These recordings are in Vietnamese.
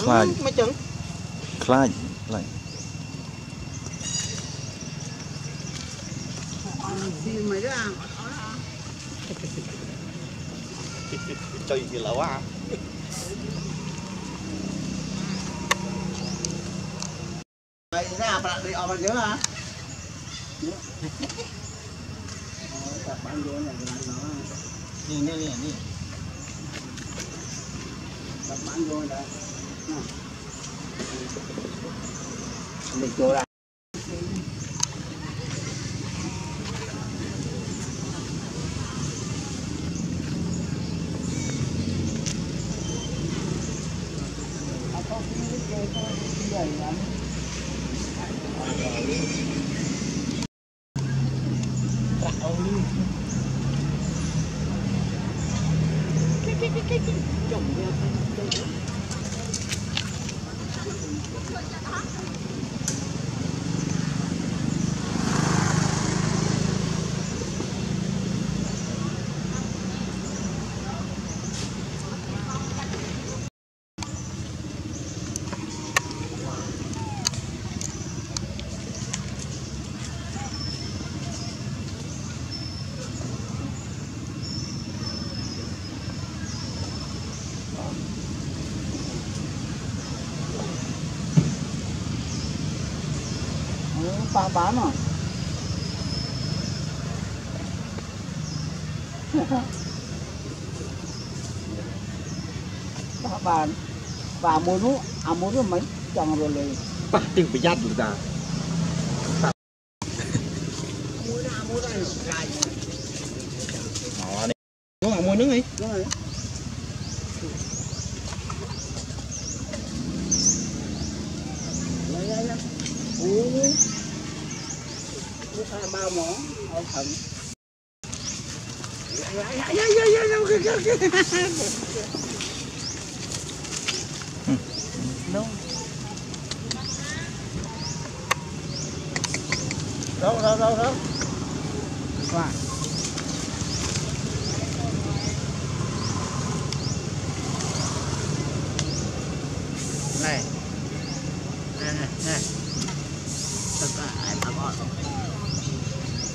ខ្លាច មិនចឹង ខ្លាចខ្លាច ស៊ីមិនដែរ chơi gì lâu à ហើយណាប្រាក់ដូចអ Ini apa di awal juga? Ya. Kapan dulu yang kenal Ini ini ini. Kapan dulu dah. Nah. Ini coba. Cái chung. bán bán rồi bán và mua nó à mua nó mấy chồng rồi liền bắt tiền bị giặt rồi ta mua ra mua ra rồi mua nước đi nó phải bao mỏ ở thận đâu đâu đâu đâu qua này. Nè nè nè tất cả ai bà gọi này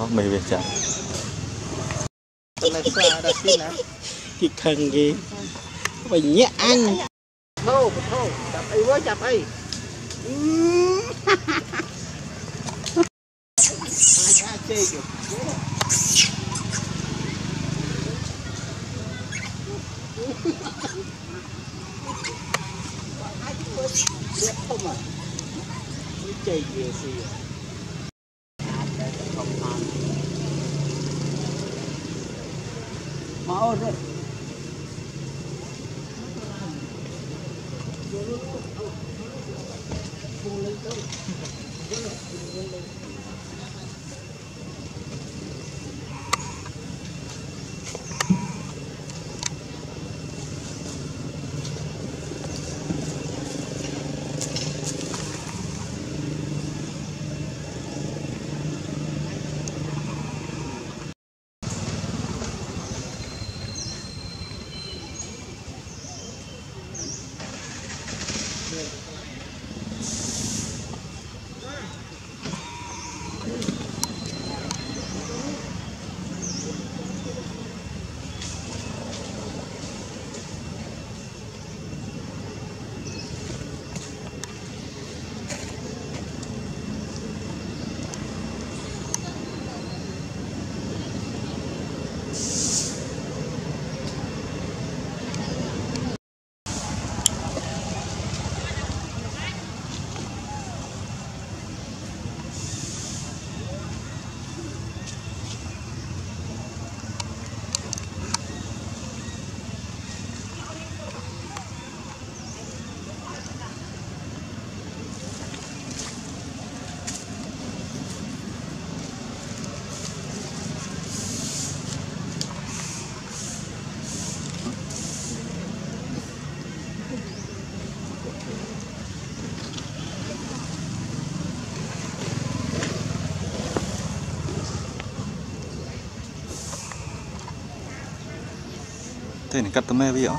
អូមេវាចាំ này xa đã xin nè cái khăn gì mày nhẹ anh thô thô chập ấy với chập ấy ai chơi kìa Biết không à Cái chơi gì gì à À, Mau rồi này cắt tấm mê với ạ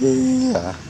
Yeah.